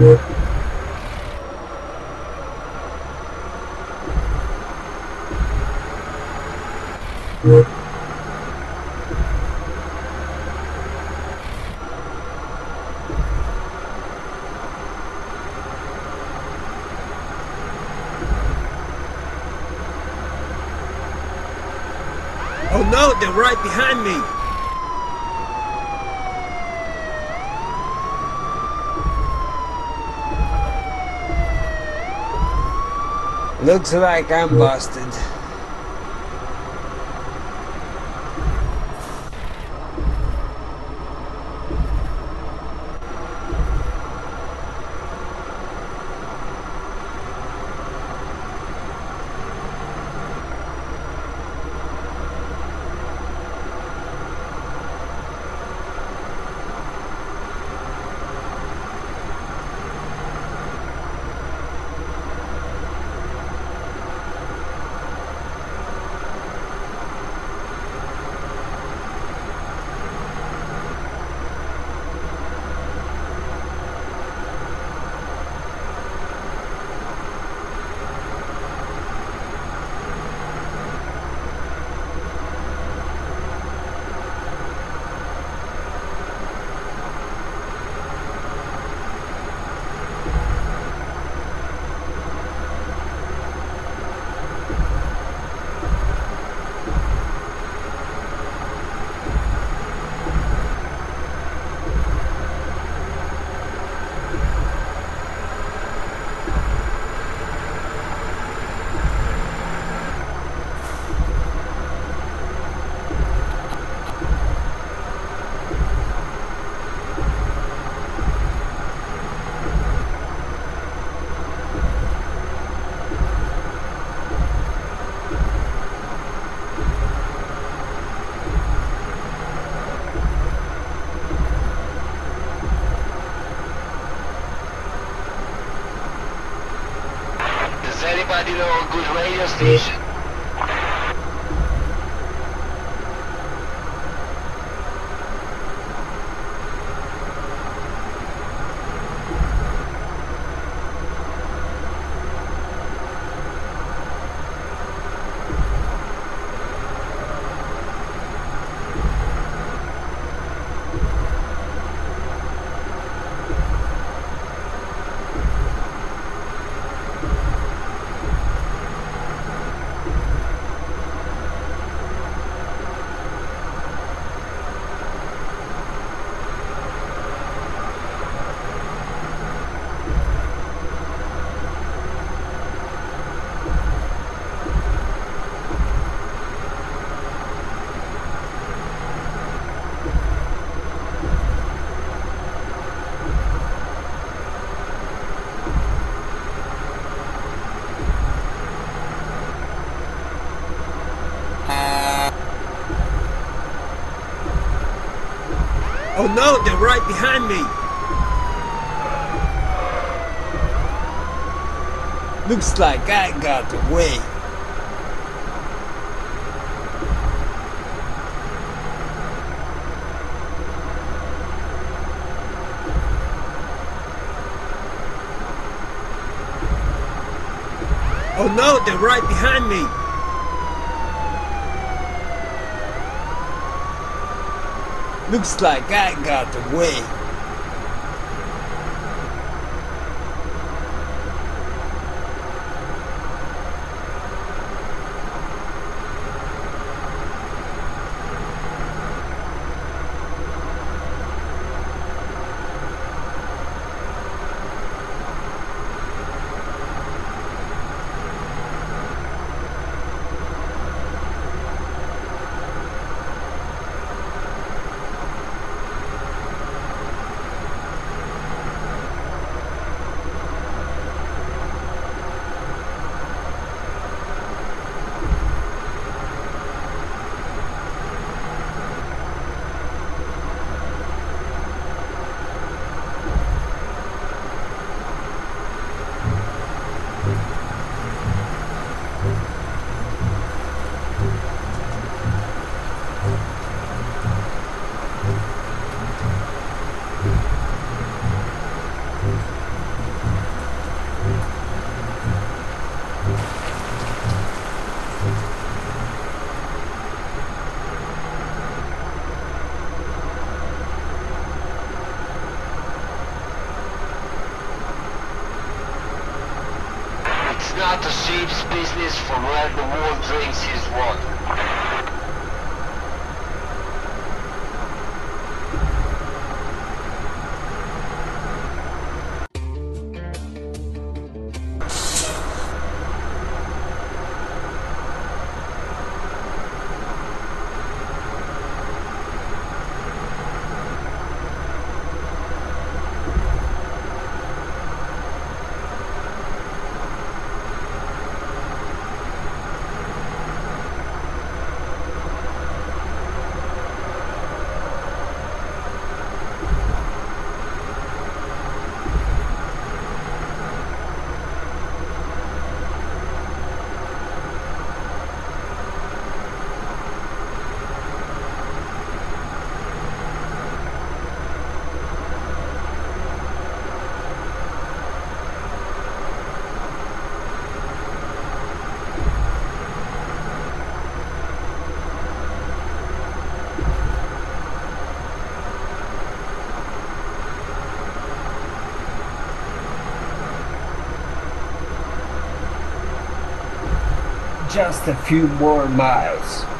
Oh no, they're right behind me! Looks like I'm busted. Anybody know a good radio station? Oh no, they're right behind me! Looks like I got away. Oh no, they're right behind me! Looks like I got away. Not a sheep's business from where the wolf drinks his water. Just a few more miles.